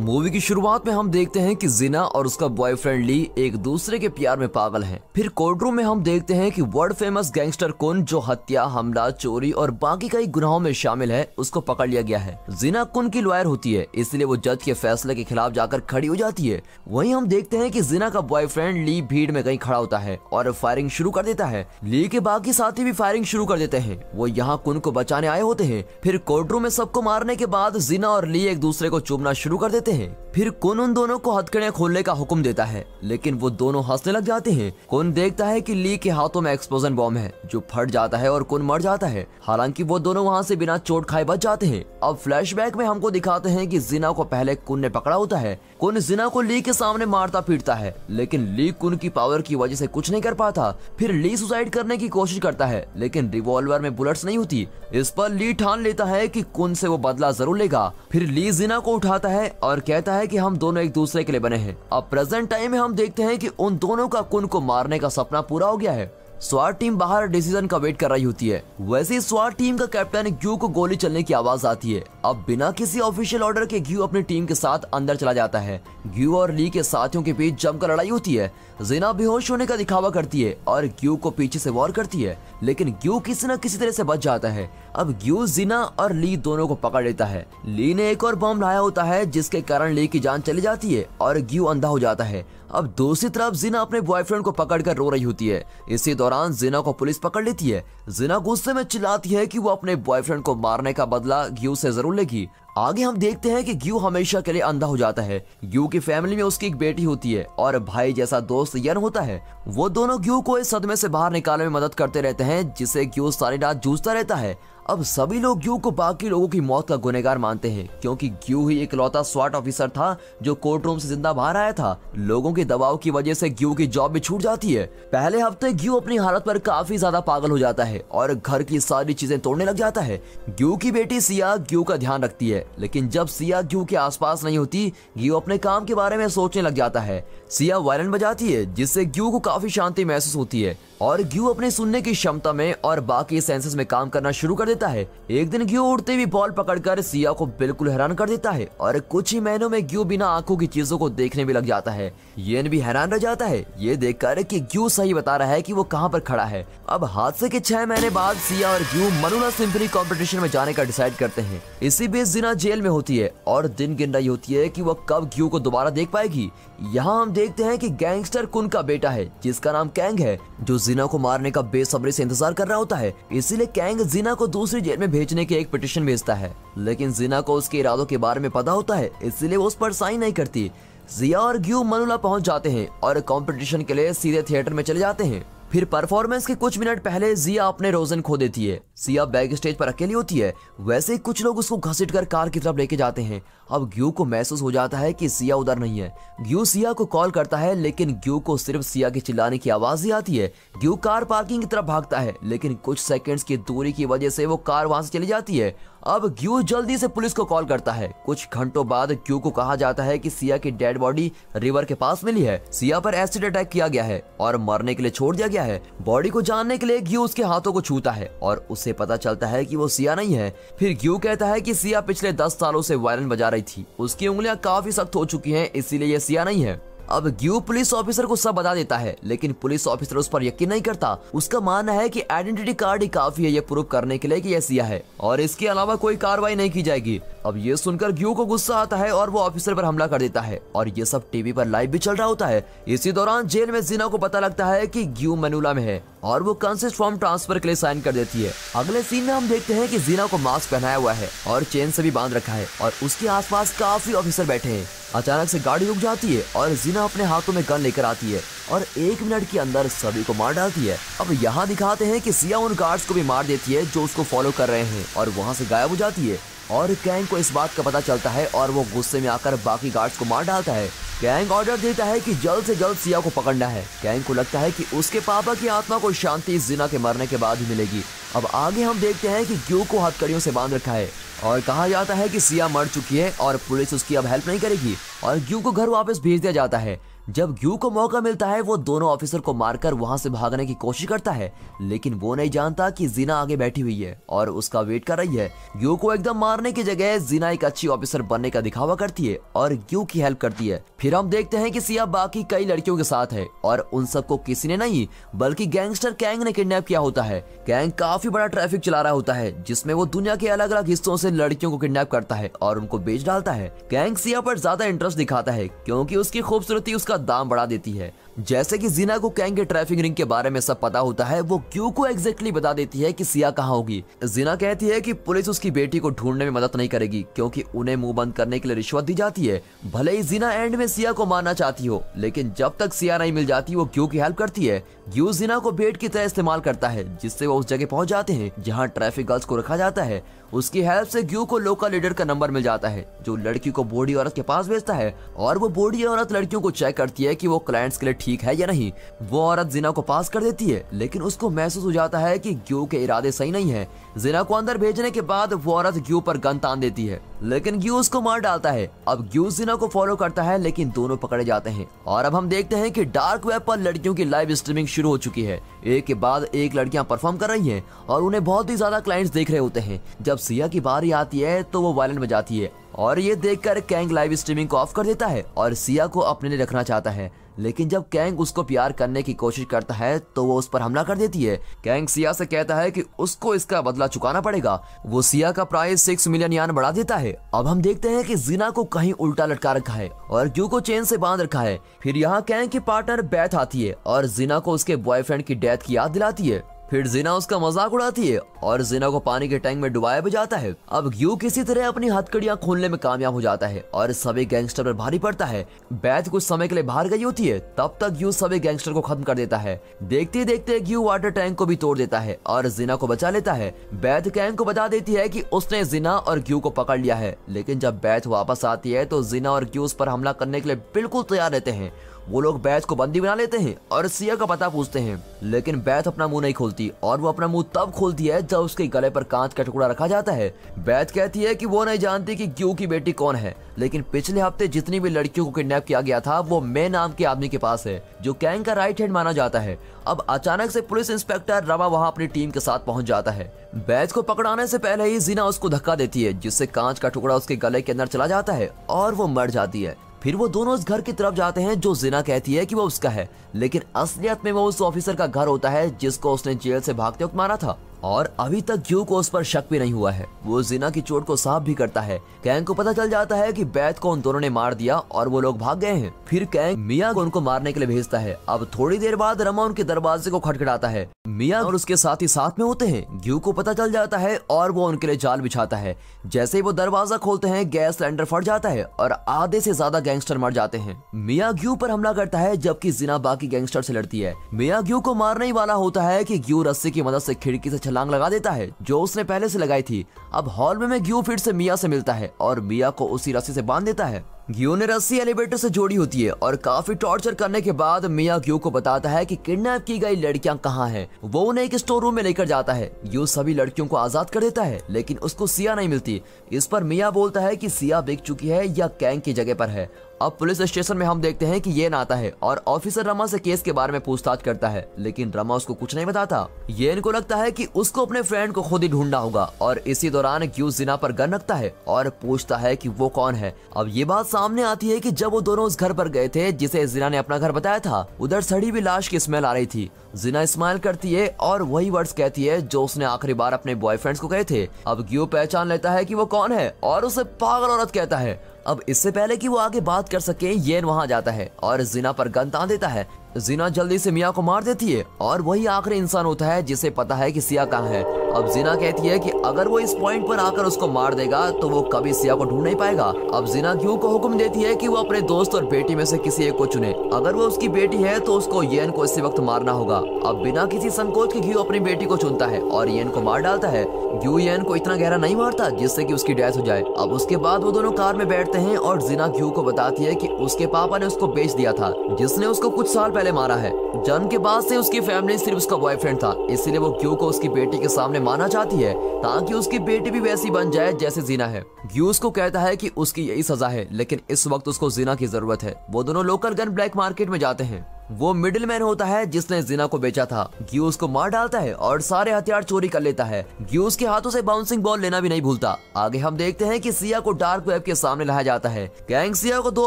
Movie की शुरुआत में हम देखते हैं कि जिना और उसका बॉयफ्रेंड ली एक दूसरे के प्यार में पागल हैं। फिर कोर्ट रूम में हम देखते हैं कि वर्ल्ड फ़ेमस गैंगस्टर कुन जो हत्या, हमला, चोरी और बाकी कई गुनाहों में शामिल है, उसको पकड़ लिया गया है। जिना कुन की लॉयर होती है, इसलिए वो जज के फैसले के खिलाफ जाकर खड़ी हो जाती है। वही हम देखते हैं की जिना का बॉयफ्रेंड ली भीड़ में कहीं खड़ा होता है और फायरिंग शुरू कर देता है। ली के बाकी साथी भी फायरिंग शुरू कर देते हैं। वो यहाँ कुन को बचाने आए होते हैं। फिर कोर्ट रूम में सबको मारने के बाद जिना और ली एक दूसरे को चूमना शुरू कर देते हैं। फिर कुन उन दोनों को हथकड़ियाँ खोलने का हुक्म देता है? लेकिन वो दोनों हंसने लग जाते हैं। कुन देखता है कि ली के हाथों में एक्सप्लोजन बॉम्ब है, जो फट जाता है और कुन मर जाता है? हालाँकि वो दोनों वहाँ से बिना चोट खाए बच जाते हैं। अब फ्लैशबैक में हमको दिखाते हैं कि जिना को पहले कुन ने पकड़ा होता है। कुन जिना को ली के सामने मारता पीटता है। लेकिन ली कुन की पावर की वजह से कुछ नहीं कर पाता। फिर ली सुसाइड करने की कोशिश करता है, लेकिन रिवॉल्वर में बुलेट्स नहीं होती। इस पर ली ठान लेता है कि कुन से वो बदला ज़रूर लेगा। फिर ली जिना को उठाता है और कहता है कि हम दोनों एक दूसरे के लिए बने हैं। अब प्रेजेंट टाइम में हम देखते हैं कि उन दोनों का कुन को मारने का सपना पूरा हो गया है। स्वाट टीम बाहर डिसीज़न का वेट कर रही होती है। वैसे ही स्वाट टीम का कैप्टन ग्यू को गोली चलने की आवाज़ आती है। अब बिना किसी ऑफिशियल ऑर्डर के ग्यू अपनी टीम के साथ अंदर चला जाता है। ग्यू और ली के साथियों के बीच जमकर लड़ाई होती है। जिना बेहोश होने का दिखावा करती है और ग्यू को पीछे से वॉर करती है। लेकिन ग्यू किसी न किसी तरह से बच जाता है। अब ग्यू, जिना और ली दोनों को पकड़ लेता है। ली ने एक और बम लाया होता है, जिसके कारण ली की जान चली जाती है और ग्यू अंधा हो जाता है। अब दूसरी तरफ़ जीना अपने बॉयफ्रेंड को पकड़ कर रो रही होती है। इसी दौरान जीना को पुलिस पकड़ लेती है। जीना गुस्से में चिल्लाती है कि वो अपने बॉयफ्रेंड को मारने का बदला घी से ज़रूर लेगी। आगे हम देखते हैं कि ग्यू हमेशा के लिए अंधा हो जाता है। ग्यू की फैमिली में उसकी एक बेटी होती है और भाई जैसा दोस्त यन होता है, वो दोनों ग्यू को इस सदमे से बाहर निकालने में मदद करते रहते हैं, जिसे ग्यू सारी रात जूझता रहता है। अब सभी लोग ग्यू को बाकी लोगों की मौत का गुनेगार मानते हैं, क्योंकि ग्यू ही इकलौता स्वाट ऑफिसर था, जो कोर्ट रूम से ज़िंदा बाहर आया था। लोगों के दबाव की वजह से ग्यू की जॉब भी छूट जाती है। पहले हफ़्ते ग्यू अपनी हालत पर काफ़ी ज़्यादा पागल हो जाता है और घर की सारी चीज़ें तोड़ने लग जाता है। ग्यू की बेटी सिया ग्यू का ध्यान रखती है। लेकिन जब सिया ग्यू के आसपास नहीं होती, ग्यू अपने काम के बारे में सोचने लग जाता है। सिया वायलिन बजाती है, जिससे ग्यू को काफ़ी शांति महसूस होती है और ग्यू अपने सुनने की क्षमता में और बाकी सेंसेस में काम करना शुरू कर देता है। एक दिन ग्यू उड़ते हुए बॉल पकड़कर सिया को बिल्कुल हैरान कर देता है और कुछ ही महीनों में ग्यू बिना आँखों की चीज़ों को देखने भी लग जाता है। येन भी हैरान रह जाता है। ये देखकर कि ग्यू सही बता रहा है कि वो कहाँ पर खड़ा है। अब हादसे के छह महीने बाद सिया और ग्यू मनुला सिंफनी कॉम्पिटिशन में जाने का डिसाइड करते हैं। इसी बीच जिना जेल में होती है और दिन गिन रही होती है कि वह कब ग्यू को दोबारा देख पाएगी। यहाँ हम देखते हैं कि गैंगस्टर कुन का बेटा है, जिसका नाम कैंग है, जो जीना को मारने का बेसब्री से इंतज़ार कर रहा होता है। इसीलिए कैंग जीना को दूसरी जेल में भेजने की एक पिटिशन भेजता है। लेकिन जीना को उसके इरादों के बारे में पता होता है, इसलिए वो उस पर साइन नहीं करती। जिया और ग्यू मनुला पहुँच जाते हैं और कंपटीशन के लिए सीधे थिएटर में चले जाते हैं। फिर परफॉर्मेंस के कुछ मिनट पहले जिया अपने रोजन खो देती है। सिया बैक स्टेज पर अकेली होती है। वैसे ही कुछ लोग उसको घसीट कर कार की तरफ़ लेके जाते हैं। अब ग्यू को महसूस हो जाता है कि सिया उधर नहीं है। ग्यू सिया को कॉल करता है, लेकिन ग्यू को सिर्फ़ सिया के चिल्लाने की आवाज़ ही आती है। ग्यू कार पार्किंग की तरफ़ भागता है, लेकिन कुछ सेकंड्स की दूरी की वजह से वो कार वहाँ से चली जाती है। अब ग्यू जल्दी से पुलिस को कॉल करता है। कुछ घंटों बाद ग्यू को कहा जाता है कि सिया की डेड बॉडी रिवर के पास मिली है। सिया पर एसिड अटैक किया गया है और मरने के लिए छोड़ दिया गया है। बॉडी को जानने के लिए ग्यू उसके हाथों को छूता है और उसे पता चलता है कि वो सिया नहीं है। फिर ग्यू कहता है की सिया पिछले दस सालों से वायलिन बजा रही थी। उसकी उंगलियाँ काफ़ी सख्त हो चुकी है, इसीलिए ये सिया नहीं है। अब ग्यू पुलिस ऑफिसर को सब बता देता है, लेकिन पुलिस ऑफिसर उस पर यकीन नहीं करता। उसका मानना है कि आइडेंटिटी कार्ड ही काफ़ी है ये प्रूफ करने के लिए कि यह सिया है। और इसके अलावा कोई कार्रवाई नहीं की जाएगी। अब ये सुनकर ग्यू को गुस्सा आता है और वो ऑफिसर पर हमला कर देता है। और ये सब टीवी पर लाइव भी चल रहा होता है। इसी दौरान जेल में जीना को पता लगता है कि ग्यू मनुला में है और वो कंसिस्ट फॉर्म ट्रांसफ़र के लिए साइन कर देती है। अगले सीन में हम देखते हैं कि जीना को मास्क पहनाया हुआ है और चेन से भी बाँध रखा है और उसके आसपास काफ़ी ऑफिसर बैठे हैं। अचानक से गाड़ी रुक जाती है और जीना अपने हाथों में गन लेकर आती है और एक मिनट के अंदर सभी को मार डालती है। अब यहाँ दिखाते हैं कि सिया उन गार्ड्स को भी मार देती है जो उसको फॉलो कर रहे हैं और वहाँ से गायब हो जाती है। और गैंग को इस बात का पता चलता है और वो गुस्से में आकर बाकी गार्ड्स को मार डालता है। गैंग ऑर्डर देता है कि जल्द से जल्द सिया को पकड़ना है। गैंग को लगता है कि उसके पापा की आत्मा को शांति इस जिना के मरने के बाद ही मिलेगी। अब आगे हम देखते हैं कि ग्यू को हथकड़ियों से बाँध रखा है और कहा जाता है कि सिया मर चुकी है और पुलिस उसकी अब हेल्प नहीं करेगी और ग्यू को घर वापस भेज दिया जाता है। जब ग्यू को मौका मिलता है, वो दोनों ऑफिसर को मारकर वहाँ से भागने की कोशिश करता है, लेकिन वो नहीं जानता कि जीना आगे बैठी हुई है और उसका वेट कर रही है। ग्यू को एकदम मारने की जगह जीना एक अच्छी ऑफिसर बनने का दिखावा करती है और ग्यू की हेल्प करती है। फिर हम देखते हैं कि सिया बाकी कई लड़कियों के साथ है और उन सबको किसी ने नहीं, बल्कि गैंगस्टर कैंग ने किडनेप किया होता है। कैंग काफ़ी बड़ा ट्रैफ़िक चला रहा होता है, जिसमें वो दुनिया के अलग अलग हिस्सों से लड़कियों को किडनेप करता है और उनको बेच डालता है। कैंग सिया पर ज़्यादा इंटरेस्ट दिखाता है, क्योंकि उसकी खूबसूरती उसका दाम बढ़ा देती है। जैसे कि जीना को कैंग के ट्रैफ़िक रिंग के बारे में सब पता होता है, वो क्यू को एग्जैक्टली बता देती है कि सिया कहाँ होगी। जीना कहती है कि पुलिस उसकी बेटी को ढूँढने में मदद नहीं करेगी, क्योंकि उन्हें मुँह बंद करने के लिए रिश्वत दी जाती है। भले ही जीना एंड में सिया को मारना चाहती हो, लेकिन जब तक सिया नहीं मिल जाती, वो क्यू की हेल्प करती है? क्यू जीना को बेट की तरह इस्तेमाल करता है, जिससे वो उस जगह पहुँच जाते हैं, जहाँ ट्रैफ़िक गर्ल्स को रखा जाता है? उसकी हेल्प से ग्यू को लोकल लीडर का नंबर मिल जाता है, जो लड़की को बोडी औरत के पास भेजता है। और वो बोडी औरत लड़कियों को चेक करती है कि वो क्लाइंट्स के लिए ठीक है या नहीं। वो औरत जिना को पास कर देती है, लेकिन उसको महसूस हो जाता है कि ग्यू के इरादे सही नहीं है। जिना को अंदर भेजने के बाद वो औरत ग्यू पर गन तान देती है। लेकिन ग्यू को मार डालता है। अब ग्यू जिना को फॉलो करता है, लेकिन दोनों पकड़े जाते हैं। और अब हम देखते हैं कि डार्क वेब पर लड़कियों की लाइव स्ट्रीमिंग शुरू हो चुकी है। एक के बाद एक लड़कियाँ परफॉर्म कर रही हैं और उन्हें बहुत ही ज़्यादा क्लाइंट्स देख रहे होते हैं। जब सिया की बारी आती है तो वो वायलेंट बजाती है। और ये देखकर कैंग लाइव स्ट्रीमिंग को ऑफ़ कर देता है और सिया को अपने लिए रखना चाहता है। लेकिन जब कैंग उसको प्यार करने की कोशिश करता है तो वो उस पर हमला कर देती है। कैंग सिया से कहता है कि उसको इसका बदला चुकाना पड़ेगा। वो सिया का प्राइस सिक्स मिलियन यान बढ़ा देता है। अब हम देखते हैं कि जीना को कहीं उल्टा लटका रखा है और क्यू को चेन से बाँध रखा है। फिर यहाँ कैंग की पार्टनर बैथ आती है और जीना को उसके बॉयफ्रेंड की डेथ की याद दिलाती है। फिर जिना उसका मज़ाक उड़ाती है और जिना को पानी के टैंक में डुबाया भी जाता है। अब ग्यू किसी तरह अपनी हथकड़ियाँ खोलने में कामयाब हो जाता है और सभी गैंगस्टर पर भारी पड़ता है। बैथ कुछ समय के लिए बाहर गई होती है, तब तक यू सभी गैंगस्टर को खत्म कर देता है। देखते देखते ग्यू वाटर टैंक को भी तोड़ देता है और जिना को बचा लेता है। बैथ कैंग को बता देती है की उसने जिना और ग्यू को पकड़ लिया है, लेकिन जब बैथ वापस आती है तो जिना और ग्यू उस पर हमला करने के लिए बिल्कुल तैयार रहते हैं। वो लोग बैथ को बंदी बना लेते हैं और सिया का पता पूछते हैं। लेकिन बैथ अपना मुँह नहीं खोलती और वो अपना मुँह तब खोलती है जब उसके गले पर कांच का टुकड़ा रखा जाता है। बैथ कहती है कि वो नहीं जानती कि ग्यू की बेटी कौन है, लेकिन पिछले हफ़्ते जितनी भी लड़कियों को किडनैप किया गया था, वो मे नाम के आदमी के पास है, जो कैंग का राइट हैंड माना जाता है। अब अचानक से पुलिस इंस्पेक्टर रवा वहाँ अपनी टीम के साथ पहुँच जाता है। बैच को पकड़ाने से पहले ही जीना उसको धक्का देती है, जिससे कांच का टुकड़ा उसके गले के अंदर चला जाता है और वो मर जाती है। फिर वो दोनों उस घर की तरफ़ जाते हैं, जो जिना कहती है कि वो उसका है। लेकिन असलियत में वो उस ऑफिसर का घर होता है, जिसको उसने जेल से भागते वक्त मारा था। और अभी तक क्यू को उस पर शक भी नहीं हुआ है? वो जिना की चोट को साफ़ भी करता है। कैंग को पता चल जाता है कि बैत को उन दोनों ने मार दिया और वो लोग भाग गए हैं। फिर कैंग मिया को उनको मारने के लिए भेजता है। अब थोड़ी देर बाद रमा उनके दरवाजे को खटखटाता है। मिया और उसके साथ ही साथ में होते हैं। ग्यू को पता चल जाता है और वो उनके लिए जाल बिछाता है। जैसे ही वो दरवाज़ा खोलते हैं, गैस सिलेंडर फट जाता है और आधे से ज़्यादा गैंगस्टर मर जाते हैं। मिया ग्यू पर हमला करता है, जबकि जिना बाकी गैंगस्टर से लड़ती है। मिया ग्यू को मारने ही वाला होता है की ग्यू रस्सी की मदद से खिड़की से छलांग लगा देता है जो उसने पहले से लगाई थी। अब हॉल में, में ग्यू फिर से मिया से मिलता है और मिया को उसी रस्सी से बाँध देता है। ग्यू ने रस्सी एलिवेटर से जोड़ी होती है और काफ़ी टॉर्चर करने के बाद मिया ग्यू को बताता है कि किडनैप की गई लड़कियाँ कहाँ हैं। वो उन्हें एक स्टोर रूम में लेकर जाता है। ग्यू सभी लड़कियों को आज़ाद कर देता है लेकिन उसको सिया नहीं मिलती। इस पर मिया बोलता है कि सिया बिक चुकी है या कैंग की जगह पर है। अब पुलिस स्टेशन में हम देखते हैं कि ये नाता है और ऑफिसर रमा से केस के बारे में पूछताछ करता है, लेकिन रमा उसको कुछ नहीं बताता। ये इनको लगता है कि उसको अपने फ्रेंड को खुद ही ढूंढना होगा और इसी दौरान ग्यू जिना पर गन रखता है और पूछता है कि वो कौन है। अब ये बात सामने आती है कि जब वो दोनों उस घर पर गए थे, जिसे जिना ने अपना घर बताया था, उधर सड़ी हुई लाश की स्मेल आ रही थी। जिना स्माइल करती है और वही वर्ड्स कहती है जो उसने आखिरी बार अपने बॉयफ्रेंड्स को कहे थे। अब ग्यू पहचान लेता है कि वो कौन है और उसे पागल औरत कहता है। अब इससे पहले कि वो आगे बात कर सके, येन वहाँ जाता है और जीना पर गन तान देता है। जीना जल्दी से मिया को मार देती है और वही आखिरी इंसान होता है जिसे पता है कि सिया कहाँ है। अब जीना कहती है कि अगर वो इस पॉइंट पर आकर उसको मार देगा तो वो कभी सिया को ढूंढ नहीं पाएगा। अब जीना क्यों को हुक्म देती है कि वो अपने दोस्त और बेटी में से किसी एक को चुने? अगर वो उसकी बेटी है तो उसको येन को इसी वक्त मारना होगा। अब बिना किसी संकोच के घ्यू अपनी बेटी को चुनता है और येन को मार डालता है? घ्यू येन को इतना गहरा नहीं मारता जिससे की उसकी डेथ हो जाए? अब उसके बाद वो दोनों कार में बैठते हैं और जीना घ्यू को बताती है की उसके पापा ने उसको बेच दिया था, जिसने उसको कुछ साल पहले मारा है। जन्म के बाद से उसकी फैमिली सिर्फ़ उसका बॉयफ्रेंड था, इसलिए वो ग्यू को उसकी बेटी के सामने माना चाहती है ताकि उसकी बेटी भी वैसी बन जाए जैसे जीना है। ग्यूस को कहता है कि उसकी यही सजा है, लेकिन इस वक्त उसको जीना की ज़रूरत है। वो दोनों लोकल गन ब्लैक मार्केट में जाते हैं। वो मिडिल मैन होता है जिसने जिना को बेचा था। ग्यूस को मार डालता है और सारे हथियार चोरी कर लेता है। ग्यूस के हाथों से बाउंसिंग बॉल लेना भी नहीं भूलता। आगे हम देखते हैं कि सिया को डार्क वेब के सामने लाया जाता है। कैंग सिया को दो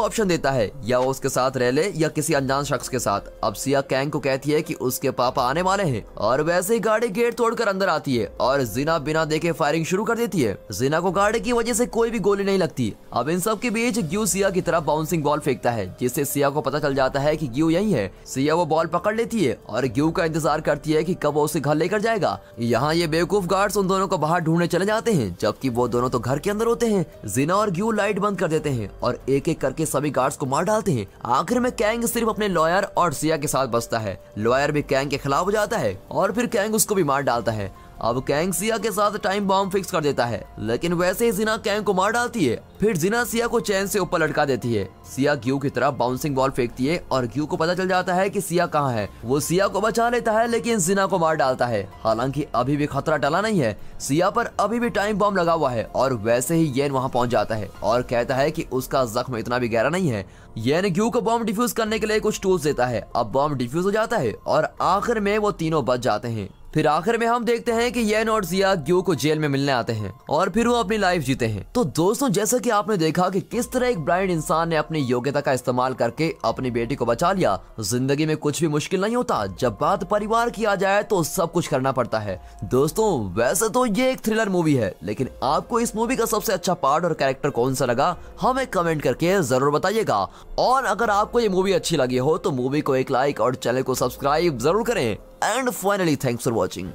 ऑप्शन देता है, या वो उसके साथ रह ले, या किसी अनजान शख्स के साथ। अब सिया कैंग को कहती है की उसके पापा आने वाले है, और वैसे ही गाड़ी गेट तोड़कर अंदर आती है, और जिना बिना देखे फायरिंग शुरू कर देती है। जिना को गाड़ी की वजह से कोई भी गोली नहीं लगती। अब इन सब के बीच ग्यू सिया की तरफ़ बाउंसिंग बॉल फेंकता है, जिससे सिया को पता चल जाता है की ग्यू यही है। सिया वो बॉल पकड़ लेती है और ग्यू का इंतज़ार करती है कि कब वो उसे घर लेकर जाएगा। यहाँ ये बेवकूफ़ गार्ड्स उन दोनों को बाहर ढूँढने चले जाते हैं, जबकि वो दोनों तो घर के अंदर होते हैं। जिना और ग्यू लाइट बंद कर देते हैं और एक एक करके सभी गार्ड्स को मार डालते हैं। आखिर में कैंग सिर्फ़ अपने लॉयर और सिया के साथ बसता है। लॉयर भी कैंग के खिलाफ हो जाता है और फिर कैंग उसको भी मार डालता है। अब कैंग सिया के साथ टाइम बॉम्ब फिक्स कर देता है। लेकिन वैसे ही जिना कैंग को मार डालती है, फिर जिना सिया को चैन से ऊपर लटका देती है। सिया ग्यू की तरफ़ बाउंसिंग बॉल फेंकती है और ग्यू को पता चल जाता है कि सिया कहाँ है। वो सिया को बचा लेता है, लेकिन जिना को मार डालता है। हालाँकि अभी भी खतरा टला नहीं है, सिया पर अभी भी टाइम बॉम्ब लगा हुआ है और वैसे ही येन वहाँ पहुँच जाता है और कहता है की उसका जख्म इतना भी गहरा नहीं है। येन ग्यू को बॉम्ब डिफ्यूज करने के लिए कुछ टूल्स देता है। अब बॉम्ब डिफ्यूज हो जाता है और आखिर में वो तीनों बच जाते हैं। फिर आखिर में हम देखते हैं कि येन और जिया ग्यू को जेल में मिलने आते हैं और फिर वो अपनी लाइफ जीते हैं। तो दोस्तों, जैसा कि आपने देखा कि किस तरह एक ब्लाइंड इंसान ने अपनी योग्यता का इस्तेमाल करके अपनी बेटी को बचा लिया, ज़िंदगी में कुछ भी मुश्किल नहीं होता। जब बात परिवार की आ जाए तो सब कुछ करना पड़ता है। दोस्तों, वैसे तो ये एक थ्रिलर मूवी है, लेकिन आपको इस मूवी का सबसे अच्छा पार्ट और कैरेक्टर कौन सा लगा, हमें कमेंट करके ज़रूर बताइएगा। और अगर आपको ये मूवी अच्छी लगी हो तो मूवी को एक लाइक और चैनल को सब्सक्राइब ज़रूर करें। And finally, thanks for watching.